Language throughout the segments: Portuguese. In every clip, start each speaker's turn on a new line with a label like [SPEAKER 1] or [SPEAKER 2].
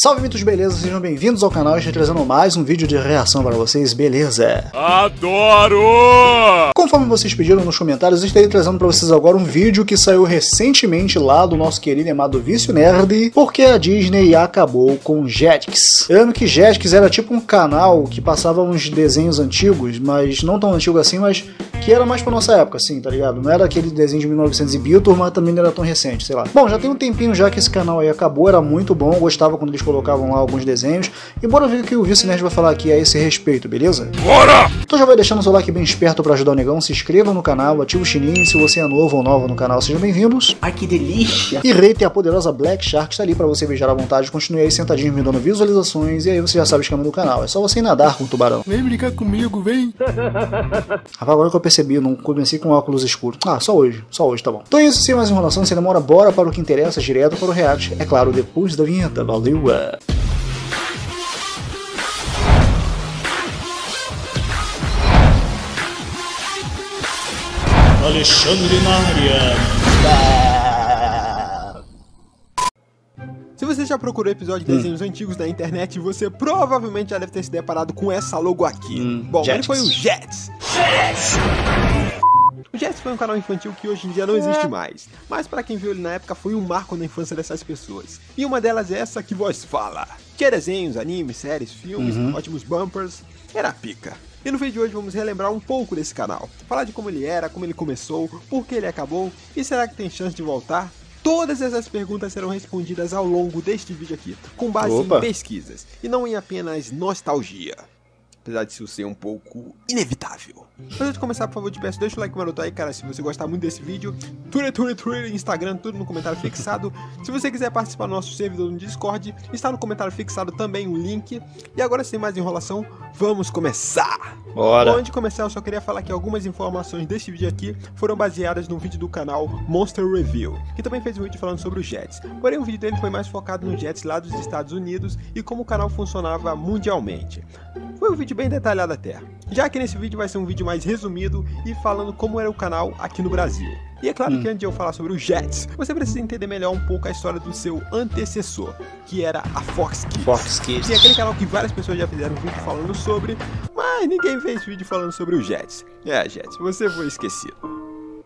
[SPEAKER 1] Salve mitos, beleza? Sejam bem-vindos ao canal. Estou trazendo mais um vídeo de reação para vocês, beleza?
[SPEAKER 2] Adoro!
[SPEAKER 1] Conforme vocês pediram nos comentários, estarei trazendo para vocês agora um vídeo que saiu recentemente lá do nosso querido e amado Vício Nerd, porque a Disney acabou com Jetix. Eu lembro que Jetix era tipo um canal que passava uns desenhos antigos, mas não tão antigo assim, mas que era mais pra nossa época, assim, tá ligado? Não era aquele desenho de 1900 e Beatles, mas também não era tão recente, sei lá. Bom, já tem um tempinho já que esse canal aí acabou, era muito bom, gostava quando eles colocavam lá alguns desenhos. E bora ver o que o Vice Nerd vai falar aqui a esse respeito, beleza?
[SPEAKER 2] Bora!
[SPEAKER 1] Então já vai deixando o seu like bem esperto para ajudar o negão, se inscreva no canal, ative o sininho, se você é novo ou nova no canal, sejam bem-vindos.
[SPEAKER 3] Ai, que delícia!
[SPEAKER 1] E Reite, a poderosa Black Shark, está ali para você beijar à vontade, continue aí sentadinho me dando visualizações, e aí você já sabe o esquema do canal, é só você ir nadar com o tubarão.
[SPEAKER 2] Vem brincar comigo, vem!
[SPEAKER 1] Rapaz, agora que eu percebi, não comecei com óculos escuros. Ah, só hoje, só hoje, tá bom. Então é isso, sem mais enrolação, sem demora, bora para o que interessa, direto para o react. É claro, depois da vinheta, valeu! É.
[SPEAKER 2] Alexandre Nária.
[SPEAKER 3] Se você já procurou episódio de desenhos antigos na internet, você provavelmente já deve ter se deparado com essa logo aqui.
[SPEAKER 1] Hum,
[SPEAKER 3] Bom, ele
[SPEAKER 1] Jetix.
[SPEAKER 3] foi o Jets. O Jets foi um canal infantil que hoje em dia não existe mais, mas para quem viu ele na época foi um marco na infância dessas pessoas. E uma delas é essa que vos fala. Tinha desenhos, animes, séries, filmes, ótimos bumpers, era pica. E no vídeo de hoje vamos relembrar um pouco desse canal, falar de como ele era, como ele começou, por que ele acabou e será que tem chance de voltar? Todas essas perguntas serão respondidas ao longo deste vídeo aqui, com base
[SPEAKER 1] Opa.
[SPEAKER 3] em pesquisas e não em apenas nostalgia. Apesar disso ser um pouco inevitável. Mas antes de começar, por favor, te peço, deixa o like maroto aí, cara, se você gostar muito desse vídeo. Twitter, Twitter, Twitter, Instagram, tudo no comentário fixado. se você quiser participar do nosso servidor no Discord, está no comentário fixado também o link. E agora, sem mais enrolação, vamos começar!
[SPEAKER 1] Bora.
[SPEAKER 3] Bom, antes de começar, eu só queria falar que algumas informações deste vídeo aqui foram baseadas no vídeo do canal Monster Review, que também fez um vídeo falando sobre os Jets. Porém, o vídeo dele foi mais focado nos Jets lá dos Estados Unidos e como o canal funcionava mundialmente. Foi um vídeo bem detalhado até. Já que nesse vídeo vai ser um vídeo mais resumido e falando como era o canal aqui no Brasil. E é claro que antes de eu falar sobre os Jets, você precisa entender melhor um pouco a história do seu antecessor, que era a Fox Kids.
[SPEAKER 1] Fox Kids.
[SPEAKER 3] Que é aquele canal que várias pessoas já fizeram vídeo falando sobre, mas ninguém fez vídeo falando sobre o Jets. É, Jets, você foi esquecido.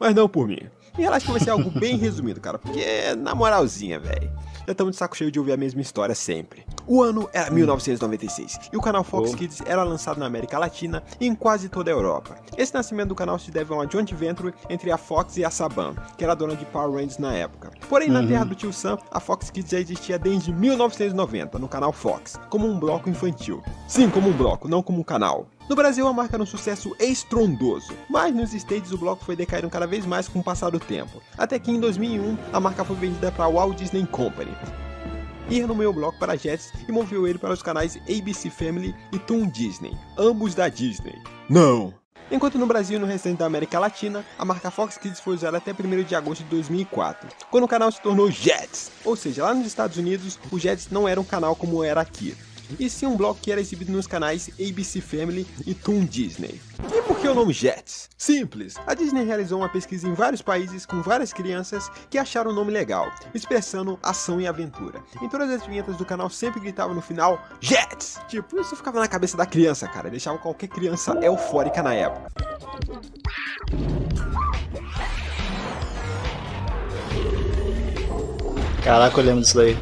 [SPEAKER 3] Mas não por mim. E relaxa que vai ser algo bem resumido, cara, porque é na moralzinha, velho. Já estamos de saco cheio de ouvir a mesma história sempre. O ano era 1996 e o canal Fox
[SPEAKER 1] Oh.
[SPEAKER 3] Kids era lançado na América Latina e em quase toda a Europa. Esse nascimento do canal se deve a uma joint venture entre a Fox e a Saban, que era dona de Power Rangers na época. Porém, na terra do tio Sam, a Fox Kids já existia desde 1990 no canal Fox, como um bloco infantil. Sim, como um bloco, não como um canal. No Brasil, a marca era um sucesso estrondoso, mas nos States o bloco foi decaindo cada vez mais com o passar do tempo, até que em 2001 a marca foi vendida para a Walt Disney Company. E renomeou o bloco para Jets e moveu ele para os canais ABC Family e Toon Disney, ambos da Disney. Não! Enquanto no Brasil e no restante da América Latina, a marca Fox Kids foi usada até 1 de agosto de 2004, quando o canal se tornou Jets. Ou seja, lá nos Estados Unidos, o Jets não era um canal como era aqui, e sim um bloco que era exibido nos canais ABC Family e Toon Disney. E por que o nome Jets? Simples. A Disney realizou uma pesquisa em vários países com várias crianças que acharam o nome legal, expressando ação e aventura. Em todas as vinhetas do canal sempre gritavam no final Jets! Tipo, isso ficava na cabeça da criança, cara. Deixava qualquer criança eufórica na época.
[SPEAKER 1] Caraca, eu lembro disso daí.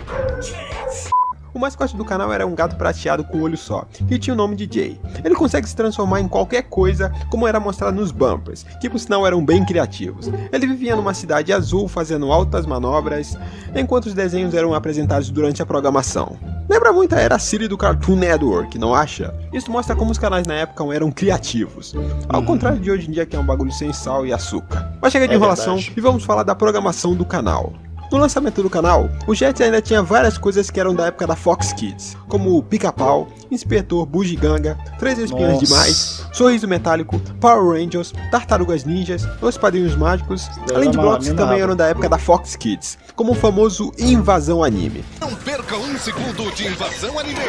[SPEAKER 3] O mascote do canal era um gato prateado com um olho só, que tinha o nome de Jay. Ele consegue se transformar em qualquer coisa, como era mostrado nos bumpers, que por sinal eram bem criativos. Ele vivia numa cidade azul fazendo altas manobras, enquanto os desenhos eram apresentados durante a programação. Lembra muito a era Siri do Cartoon Network, não acha? Isso mostra como os canais na época eram criativos. Ao contrário de hoje em dia que é um bagulho sem sal e açúcar. Mas chega de
[SPEAKER 1] É
[SPEAKER 3] enrolação
[SPEAKER 1] verdade.
[SPEAKER 3] e vamos falar da programação do canal. No lançamento do canal, o Jets ainda tinha várias coisas que eram da época da Fox Kids, como o Pica-Pau, Inspetor Bugiganga, Três Espiãs
[SPEAKER 1] Nossa.
[SPEAKER 3] Demais, Sorriso Metálico, Power Rangers, Tartarugas Ninjas, Os Padrinhos Mágicos, além de blocos que também eram da época da Fox Kids, como o famoso Invasão Anime.
[SPEAKER 4] Não perca um segundo de invasão anime.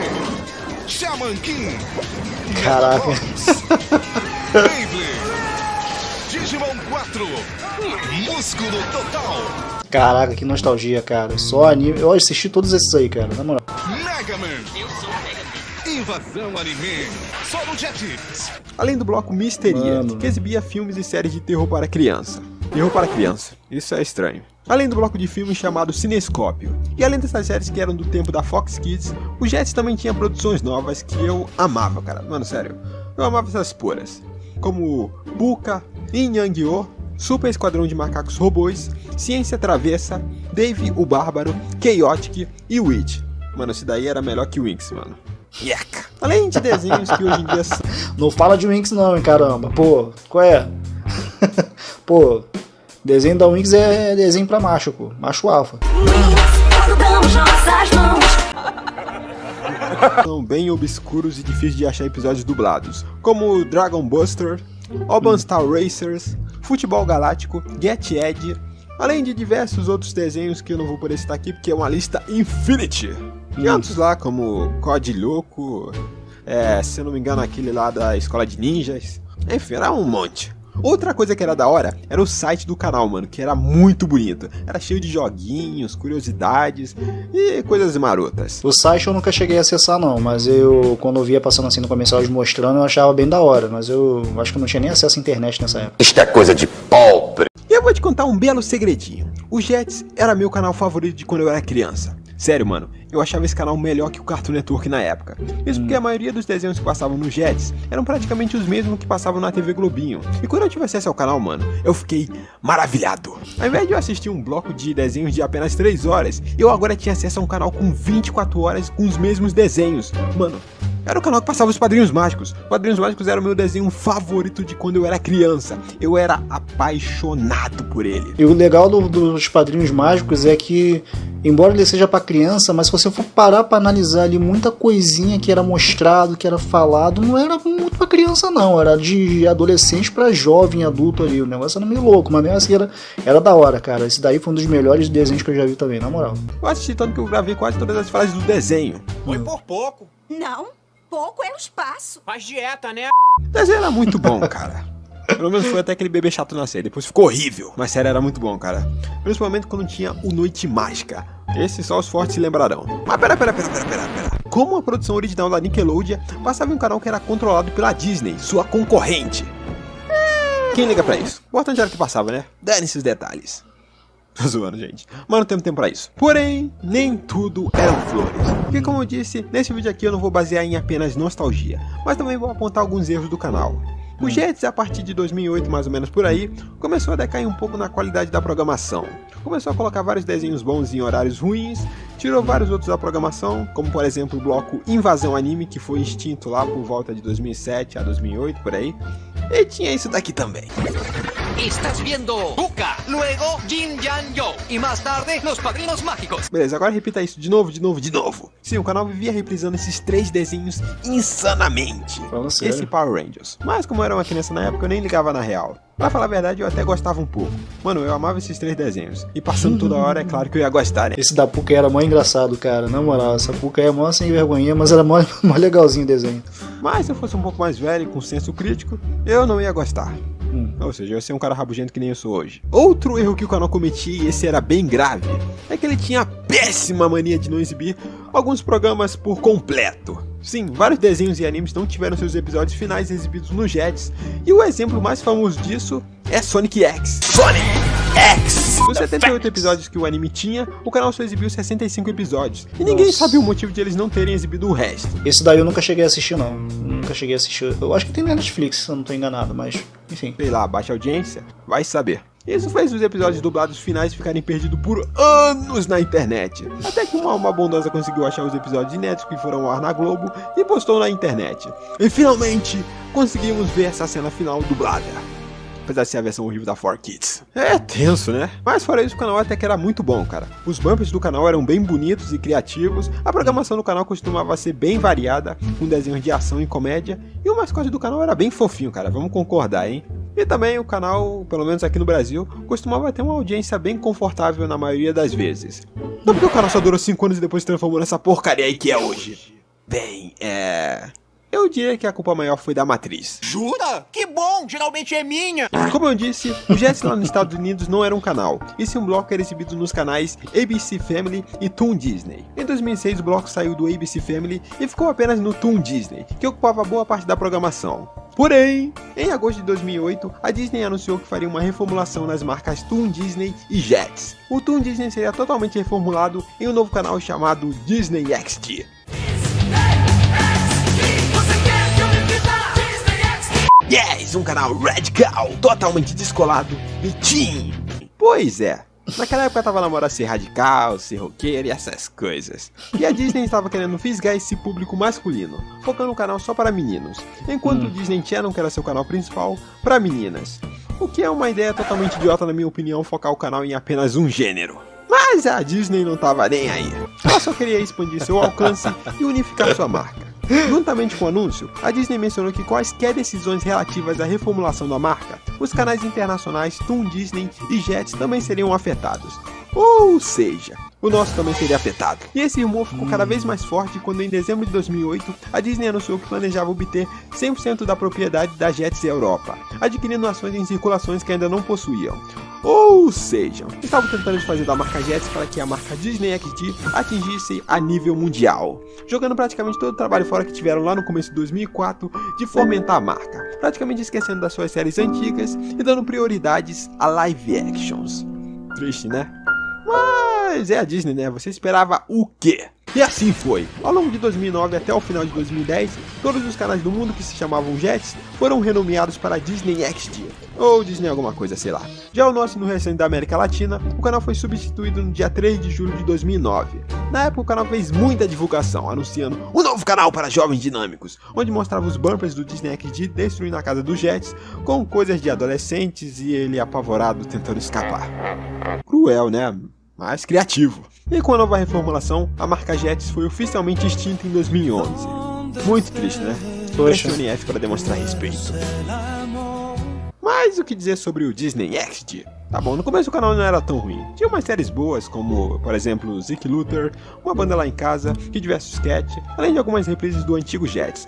[SPEAKER 4] Shaman King.
[SPEAKER 1] Caraca.
[SPEAKER 4] Beyblade. Digimon 4. Músculo total.
[SPEAKER 1] Caraca, que nostalgia, cara. Só anime. Eu assisti todos esses aí, cara, na moral.
[SPEAKER 4] Mega Man. Invasão Anime. Só no Jetix.
[SPEAKER 3] Além do bloco Misteria,
[SPEAKER 1] Mano.
[SPEAKER 3] que exibia filmes e séries de terror para criança. Terror para criança, isso é estranho. Além do bloco de filmes chamado Cinescópio. E além dessas séries que eram do tempo da Fox Kids, o Jets também tinha produções novas que eu amava, cara. Mano, sério. Eu amava essas puras. Como Buka, Yin Yang Yo, Super Esquadrão de Macacos Robôs, Ciência Travessa, Dave o Bárbaro, Chaotic e Witch. Mano, esse daí era melhor que o Winx, mano. Yeca! Além de desenhos que hoje em dia são
[SPEAKER 1] Não fala de Winx não, hein, caramba. Pô, qual é? pô, desenho da Winx é desenho pra macho, pô. Macho alfa.
[SPEAKER 3] São bem obscuros e difíceis de achar episódios dublados, como Dragon Buster, Urban Star Racers, Futebol Galáctico, Get Ed, além de diversos outros desenhos que eu não vou poder citar aqui porque é uma lista infinity. E outros lá como Code Louco, é, se eu não me engano aquele lá da Escola de Ninjas, enfim, era um monte. Outra coisa que era da hora era o site do canal, mano, que era muito bonito. Era cheio de joguinhos, curiosidades e coisas marotas.
[SPEAKER 1] O site eu nunca cheguei a acessar não, mas eu, quando eu via passando assim no comercial de mostrando, eu achava bem da hora. Mas eu acho que eu não tinha nem acesso à internet nessa época.
[SPEAKER 5] Isto é coisa de pobre.
[SPEAKER 3] E eu vou te contar um belo segredinho. O Jets era meu canal favorito de quando eu era criança. Sério, mano, eu achava esse canal melhor que o Cartoon Network na época. Isso porque a maioria dos desenhos que passavam no Jets eram praticamente os mesmos que passavam na TV Globinho. E quando eu tive acesso ao canal, mano, eu fiquei maravilhado. Ao invés de eu assistir um bloco de desenhos de apenas 3 horas, eu agora tinha acesso a um canal com 24 horas com os mesmos desenhos. Mano, era o canal que passava os Padrinhos Mágicos. Padrinhos Mágicos era o meu desenho favorito de quando eu era criança. Eu era apaixonado por ele.
[SPEAKER 1] E o legal do- dos Padrinhos Mágicos é que, embora ele seja pra criança, mas se você for parar pra analisar ali muita coisinha que era mostrado, que era falado, não era muito pra criança não, era de adolescente pra jovem, adulto ali. O negócio era meio louco, mas mesmo assim era, era da hora, cara. Esse daí foi um dos melhores desenhos que eu já vi também, na moral.
[SPEAKER 3] Eu assisti tanto que eu gravei quase todas as frases do desenho.
[SPEAKER 6] Foi por pouco.
[SPEAKER 7] Não, pouco é o espaço.
[SPEAKER 6] Faz dieta, né?
[SPEAKER 3] O desenho era muito bom, cara. Pelo menos foi até aquele bebê chato nascer, depois ficou horrível. Mas sério, era muito bom, cara. Principalmente quando tinha o Noite Mágica. Esse só os fortes se lembrarão. Mas pera, pera, pera, pera, pera, pera. Como a produção original da Nickelodeon passava em um canal que era controlado pela Disney, sua concorrente. Quem liga pra isso? O importante era que passava, né? Dane-se os detalhes. Tô zoando, gente. Mas não temos tempo pra isso. Porém, nem tudo eram flores. Porque, como eu disse, nesse vídeo aqui eu não vou basear em apenas nostalgia, mas também vou apontar alguns erros do canal. O Jets, a partir de 2008, mais ou menos por aí, começou a decair um pouco na qualidade da programação. Começou a colocar vários desenhos bons em horários ruins, tirou vários outros da programação, como por exemplo o bloco Invasão Anime, que foi extinto lá por volta de 2007 a 2008, por aí. E tinha isso daqui também.
[SPEAKER 8] Estás viendo Buka, luego Jin Yang Yo y más tarde Los Padrinos Mágicos.
[SPEAKER 3] Beleza, agora repita isso de novo, de novo, de novo. Sim, o canal vivia reprisando esses três desenhos insanamente.
[SPEAKER 1] Falando sério.
[SPEAKER 3] Esse Power Rangers. Mas como eu era uma criança na época, eu nem ligava na real. Pra falar a verdade, eu até gostava um pouco. Mano, eu amava esses três desenhos. E passando toda hora, é claro que eu ia gostar, né?
[SPEAKER 1] Esse da Puka era mó engraçado, cara. Na moral, essa Puka é mó sem vergonha, mas era mó, mó legalzinho o desenho.
[SPEAKER 3] Mas se eu fosse um pouco mais velho e com senso crítico, eu não ia gostar.
[SPEAKER 1] Hum.
[SPEAKER 3] Ou seja, eu ia ser um cara rabugento que nem eu sou hoje. Outro erro que o canal cometia, e esse era bem grave, é que ele tinha a péssima mania de não exibir alguns programas por completo. Sim, vários desenhos e animes não tiveram seus episódios finais exibidos no Jets, e o exemplo mais famoso disso é Sonic X. Sonic X! Dos 78 episódios que o anime tinha, o canal só exibiu 65 episódios, e ninguém
[SPEAKER 1] Nossa.
[SPEAKER 3] sabe o motivo de eles não terem exibido o resto.
[SPEAKER 1] Esse daí eu nunca cheguei a assistir, não. Nunca cheguei a assistir. Eu acho que tem na Netflix, se eu não tô enganado, mas enfim.
[SPEAKER 3] sei lá, baixa audiência, vai saber. Isso fez os episódios dublados finais ficarem perdidos por anos na internet. Até que uma alma bondosa conseguiu achar os episódios inéditos que foram ao ar na Globo e postou na internet. E finalmente conseguimos ver essa cena final dublada. Apesar de ser a versão horrível da 4Kids. É tenso, né? Mas fora isso, o canal até que era muito bom, cara. Os bumpers do canal eram bem bonitos e criativos. A programação do canal costumava ser bem variada, com desenhos de ação e comédia. E o mascote do canal era bem fofinho, cara. Vamos concordar, hein? E também o canal, pelo menos aqui no Brasil, costumava ter uma audiência bem confortável na maioria das vezes. Não porque o canal só durou 5 anos e depois se transformou nessa porcaria aí que é hoje. Bem, é. Eu diria que a culpa maior foi da matriz.
[SPEAKER 6] Jura? Que bom, geralmente é minha.
[SPEAKER 3] Como eu disse, o Jetix lá nos Estados Unidos não era um canal, e sim um bloco era exibido nos canais ABC Family e Toon Disney. Em 2006 o bloco saiu do ABC Family e ficou apenas no Toon Disney, que ocupava boa parte da programação. Porém, em agosto de 2008, a Disney anunciou que faria uma reformulação nas marcas Toon Disney e Jetix. O Toon Disney seria totalmente reformulado em um novo canal chamado Disney XD. Yes, um canal radical, totalmente descolado e teen. Pois é, naquela época tava na moda ser radical, ser roqueiro e essas coisas. E a Disney estava querendo fisgar esse público masculino, focando um canal só para meninos, enquanto o Disney Channel, que era seu canal principal, para meninas. O que é uma ideia totalmente idiota, na minha opinião, focar o canal em apenas um gênero. Mas a Disney não tava nem aí. Ela só queria expandir seu alcance e unificar sua marca. Juntamente com o anúncio, a Disney mencionou que quaisquer decisões relativas à reformulação da marca, os canais internacionais Toon Disney e Jets também seriam afetados. Ou seja, o nosso também seria afetado. E esse rumor ficou cada vez mais forte quando em dezembro de 2008 a Disney anunciou que planejava obter 100% da propriedade da Jets Europa, adquirindo ações em circulações que ainda não possuíam. Ou seja, estavam tentando fazer da marca Jets para que a marca Disney XD atingisse a nível mundial, jogando praticamente todo o trabalho fora que tiveram lá no começo de 2004 de fomentar a marca, praticamente esquecendo das suas séries antigas e dando prioridades a live actions. Triste, né? Mas é a Disney, né? Você esperava o quê? E assim foi. Ao longo de 2009 até o final de 2010, todos os canais do mundo que se chamavam Jets foram renomeados para Disney XD, ou Disney alguma coisa, sei lá. Já o nosso no restante da América Latina, o canal foi substituído no dia 3 de julho de 2009. Na época o canal fez muita divulgação, anunciando um novo canal para jovens dinâmicos, onde mostrava os bumpers do Disney XD destruindo a casa dos Jets, com coisas de adolescentes e ele apavorado tentando escapar. Cruel, né? Mas criativo. E com a nova reformulação, a marca Jets foi oficialmente extinta em 2011. Muito triste, né?
[SPEAKER 1] Poxa.
[SPEAKER 3] Pressione F para demonstrar respeito. Mas o que dizer sobre o Disney XD? Tá bom, no começo o canal não era tão ruim. Tinha umas séries boas, como, por exemplo, Zeke Luther, Uma Banda Lá em Casa, Kid vs Sketch, além de algumas reprises do antigo Jets.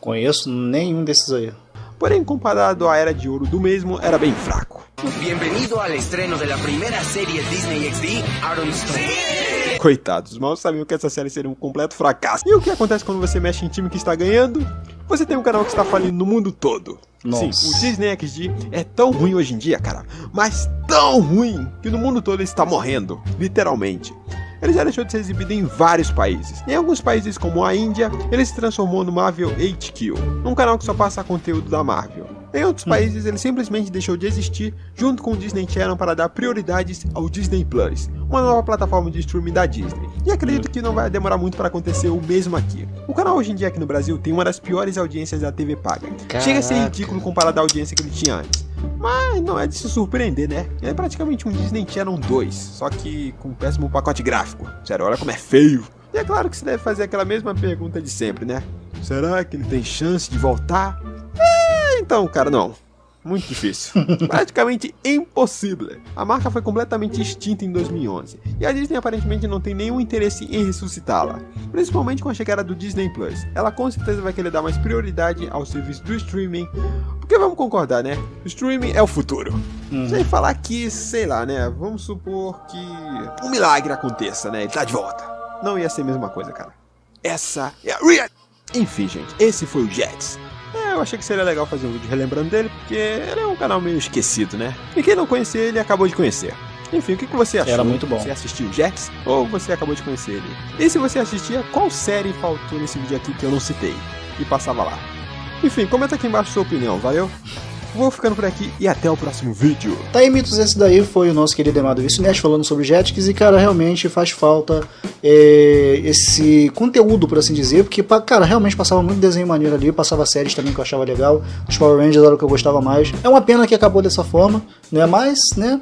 [SPEAKER 1] Conheço nenhum desses aí.
[SPEAKER 3] Porém, comparado à era de ouro do mesmo, era bem fraco.
[SPEAKER 8] Bienvenido al estreno de la primera serie Disney XD, Aaron Stone.
[SPEAKER 3] Coitados, mal sabiam que essa série seria um completo fracasso. E o que acontece quando você mexe em time que está ganhando? Você tem um canal que está falindo no mundo todo.
[SPEAKER 1] Nossa.
[SPEAKER 3] Sim, o Disney XD é tão ruim hoje em dia, cara, mas tão ruim que no mundo todo ele está morrendo, literalmente. Ele já deixou de ser exibido em vários países. Em alguns países, como a Índia, ele se transformou no Marvel HQ, um canal que só passa conteúdo da Marvel. Em outros países, ele simplesmente deixou de existir junto com o Disney Channel para dar prioridades ao Disney Plus, uma nova plataforma de streaming da Disney. E acredito que não vai demorar muito para acontecer o mesmo aqui. O canal hoje em dia aqui no Brasil tem uma das piores audiências da TV paga. Chega a ser
[SPEAKER 1] Caraca.
[SPEAKER 3] ridículo comparado à audiência que ele tinha antes. Mas não é de se surpreender, né? É praticamente um Disney Channel 2, só que com um péssimo pacote gráfico. Sério, olha como é feio. E é claro que você deve fazer aquela mesma pergunta de sempre, né? Será que ele tem chance de voltar? É, então, cara, não. Muito difícil. Praticamente impossível. A marca foi completamente extinta em 2011 e a Disney aparentemente não tem nenhum interesse em ressuscitá-la. Principalmente com a chegada do Disney Plus. Ela com certeza vai querer dar mais prioridade ao serviço do streaming, porque vamos concordar, né? O streaming é o futuro. Sem falar que, sei lá, né? Vamos supor que um milagre aconteça, né? Ele tá de volta. Não ia ser a mesma coisa, cara. Essa é a real. Enfim, gente, esse foi o Jets. É, eu achei que seria legal fazer um vídeo relembrando dele, porque ele é um canal meio esquecido, né? E quem não conhecia ele acabou de conhecer. Enfim, o que, que você achou?
[SPEAKER 1] Era muito bom.
[SPEAKER 3] Você assistiu o Jets ou você acabou de conhecer ele? E se você assistia, qual série faltou nesse vídeo aqui que eu não citei? E passava lá. Enfim, comenta aqui embaixo sua opinião, valeu? Vou ficando por aqui e até o próximo vídeo.
[SPEAKER 1] Tá aí, mitos, esse daí foi o nosso querido Amado Vício Nerd falando sobre Jetix e, cara, realmente faz falta é, esse conteúdo, por assim dizer, porque, cara, realmente passava muito desenho maneiro ali, passava séries também que eu achava legal, os Power Rangers era o que eu gostava mais. É uma pena que acabou dessa forma, né, mas, né,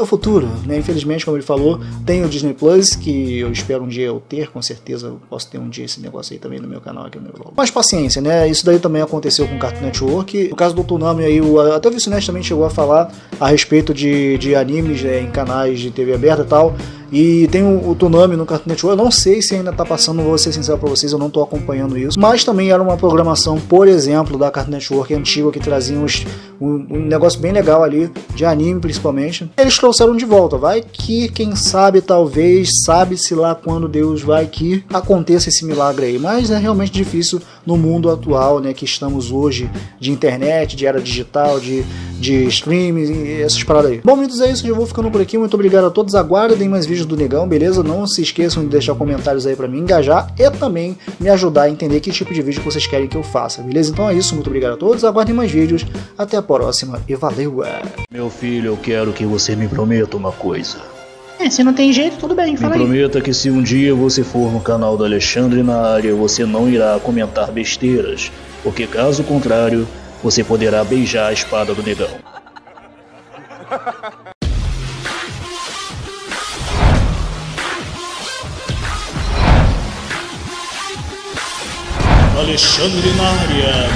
[SPEAKER 1] é o futuro, né? Infelizmente, como ele falou, tem o Disney Plus, que eu espero um dia eu ter, com certeza eu posso ter um dia esse negócio aí também no meu canal aqui no meu blog. Mas paciência, né? Isso daí também aconteceu com o Cartoon Network. No caso do Tsunami aí, o, até o Vicinete também chegou a falar a respeito de, de animes né, em canais de TV aberta e tal. E tem o, o Toonami no Cartoon Network. Eu não sei se ainda tá passando, vou ser sincero pra vocês, eu não tô acompanhando isso. Mas também era uma programação, por exemplo, da Cartoon Network antiga que trazia uns, um, um negócio bem legal ali, de anime principalmente. Eles trouxeram de volta. Vai que, quem sabe, talvez, sabe-se lá quando Deus vai que aconteça esse milagre aí. Mas é realmente difícil no mundo atual, né, que estamos hoje de internet, de era digital, de, de streaming essas paradas aí. Bom, amigos, é isso. Eu vou ficando por aqui. Muito obrigado a todos. Aguardem mais vídeos do Negão, beleza? Não se esqueçam de deixar comentários aí para me engajar e também me ajudar a entender que tipo de vídeo vocês querem que eu faça, beleza? Então é isso. Muito obrigado a todos. Aguardem mais vídeos. Até a próxima e valeu!
[SPEAKER 9] Meu filho, eu quero que você me prometa uma coisa.
[SPEAKER 10] É, se não tem jeito, tudo bem,
[SPEAKER 9] Me
[SPEAKER 10] fala aí.
[SPEAKER 9] prometa que se um dia você for no canal do Alexandre na área, você não irá comentar besteiras, porque caso contrário, você poderá beijar a espada do negão.
[SPEAKER 2] Alexandre na área.